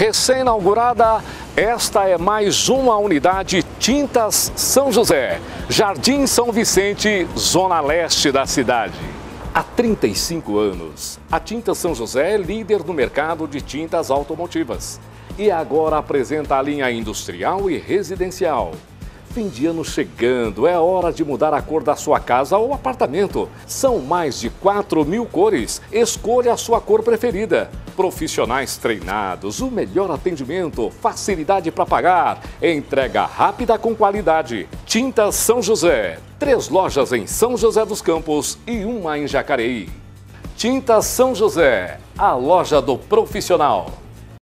Recém-inaugurada, esta é mais uma unidade Tintas São José, Jardim São Vicente, zona leste da cidade. Há 35 anos, a Tintas São José é líder no mercado de tintas automotivas e agora apresenta a linha industrial e residencial. Fim de ano chegando, é hora de mudar a cor da sua casa ou apartamento. São mais de 4 mil cores. Escolha a sua cor preferida. Profissionais treinados, o melhor atendimento, facilidade para pagar, entrega rápida com qualidade. Tintas São José. Três lojas em São José dos Campos e uma em Jacareí. Tintas São José, a loja do profissional.